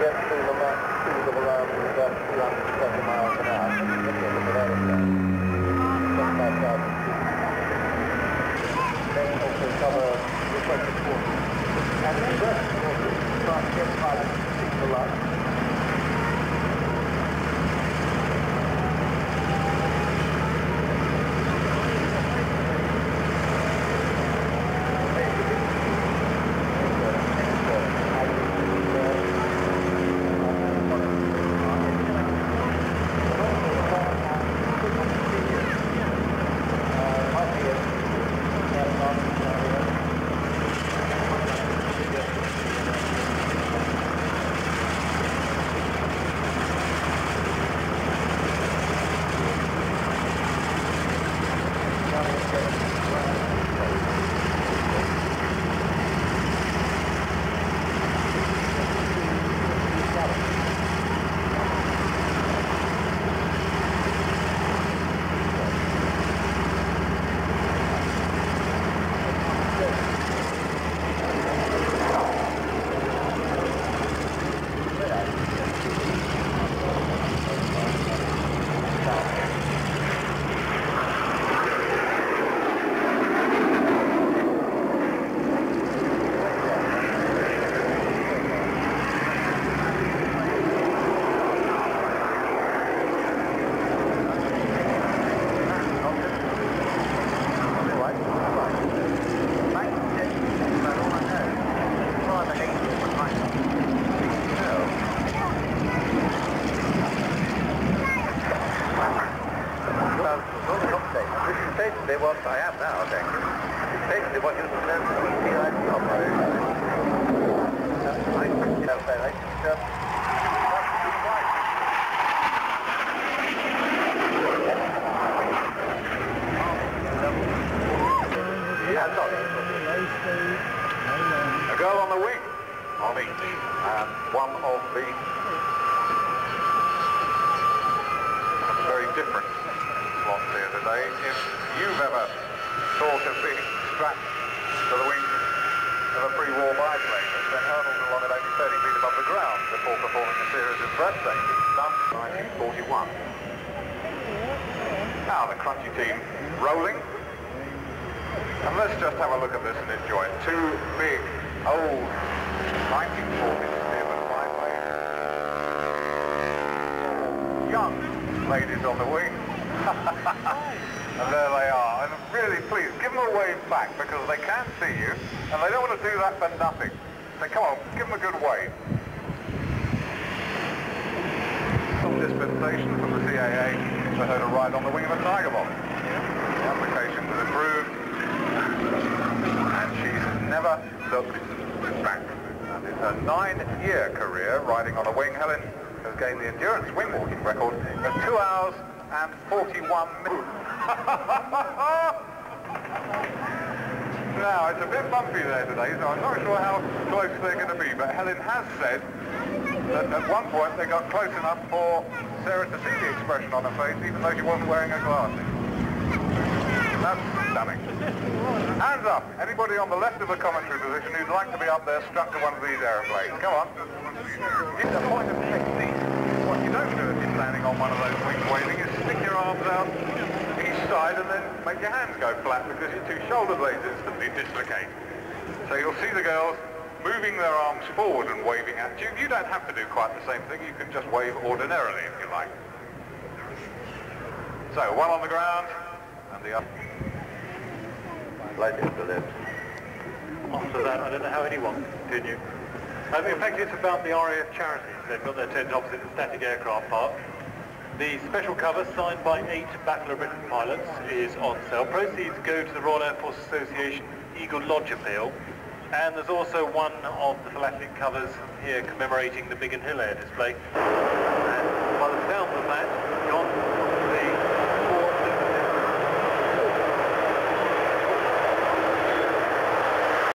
get to the 270 miles hour, you get the aeroplane. 25,000 feet. Then cover the 2040. And the rest of the start get pilot signal light. Basically what I am now, thank you. Basically what you said was PID operation. I, you know, I just, want to be right. Yeah, sorry. A girl on the wing, on each, and one of the very different slots here today. If you've ever thought of being strapped to the wing of a pre-war biplane that's been hurtled along at only 30 feet above the ground before performing a series of breathtaking stunts, 1941. Now the Crunchie team rolling. And let's just have a look at this and enjoy it. Two big, old 1940s Stearman biplanes. Young ladies on the wing. And there they are. And really, please, give them a wave back because they can see you and they don't want to do that for nothing. So come on, give them a good wave. Some dispensation from the CAA for her to ride on the wing of a Tiger Bomb. The application was approved and she's never looked back. And in her nine-year career riding on a wing, Helen has gained the endurance wing walking record of 2 hours and 41 minutes. now, it's a bit bumpy there today, so I'm not sure how close they're going to be, but Helen has said that at one point they got close enough for Sarah to see the expression on her face, even though she wasn't wearing her glasses. That's stunning. Hands up. Anybody on the left of the commentary position who'd like to be up there strapped to one of these aeroplanes. Come on. It's a point of technique. What you don't do if you're standing on one of those wings waving is stick your arms out each side and then make your hands go flat because your two shoulder blades instantly dislocate. So you'll see the girls moving their arms forward and waving at you. You don't have to do quite the same thing. You can just wave ordinarily if you like. So one on the ground and the other. Slightly to the left. After that, I don't know how anyone can continue. Um, in fact, it's about the RAF charities. They've got their tent opposite the static aircraft park. The special cover signed by eight Battle of Britain pilots is on sale. Proceeds go to the Royal Air Force Association Eagle Lodge Appeal. And there's also one of the philatelic covers here commemorating the Biggin Hill Air display. And by the sound of that, John, the